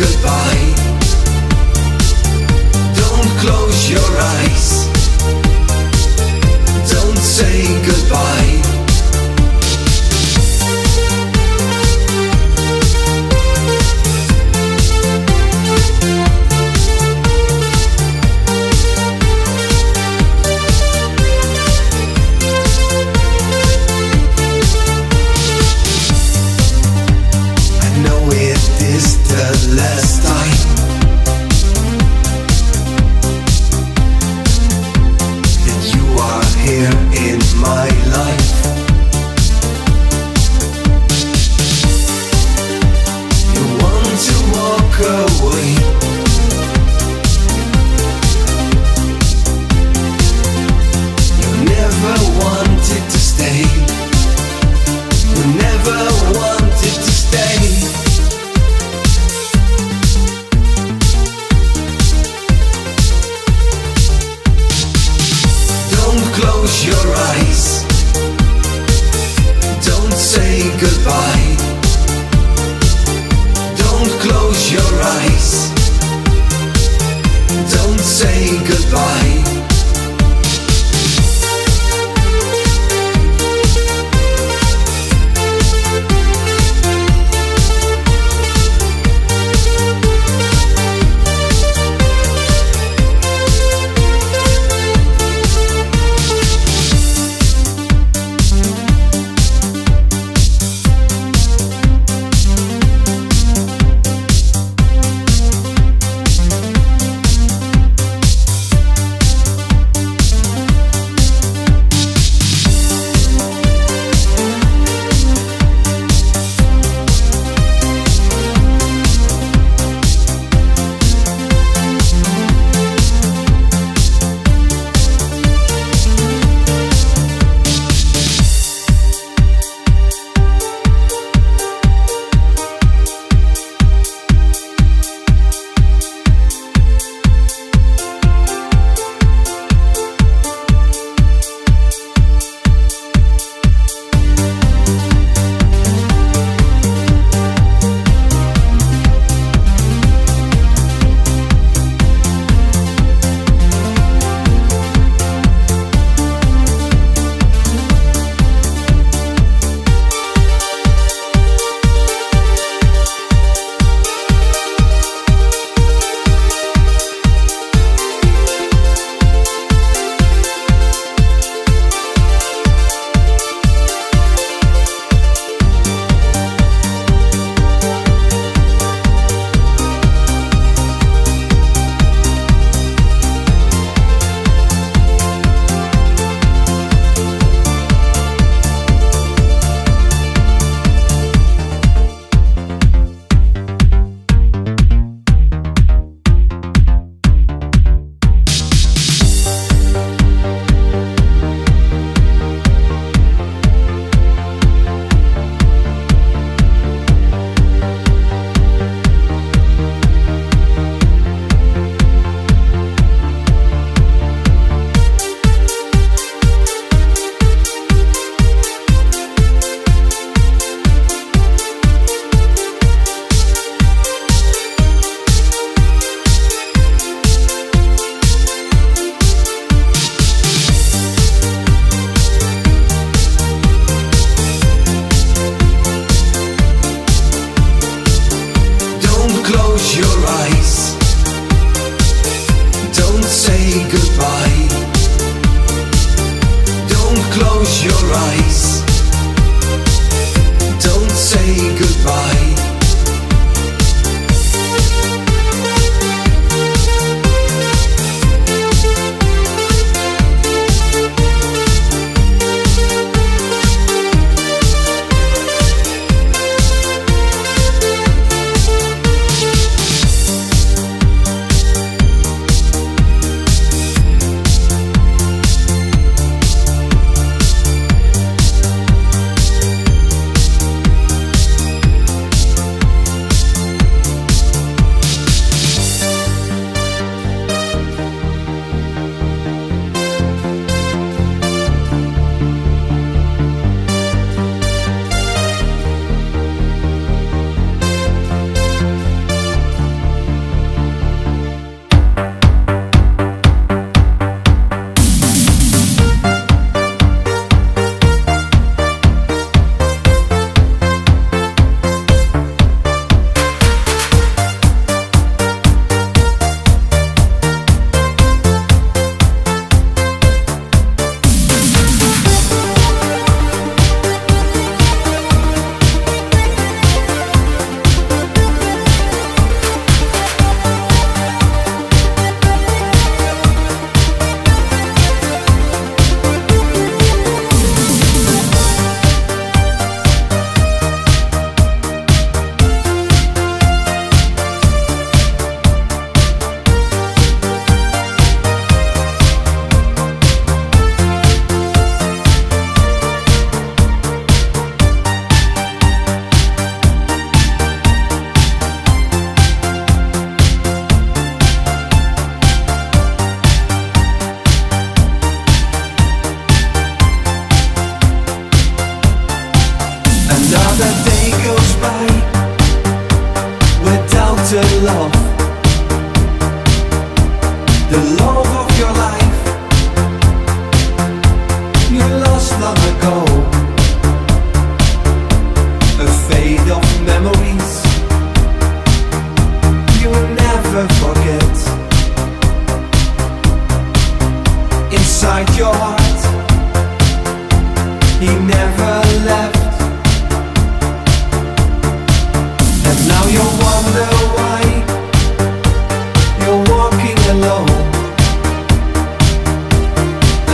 goodbye.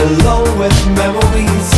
Alone, with memories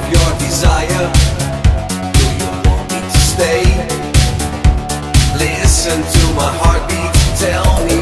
of your desire Do you want me to stay? Listen to my heartbeat, tell me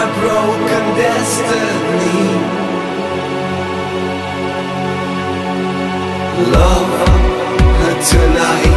my broken destiny. Love her tonight.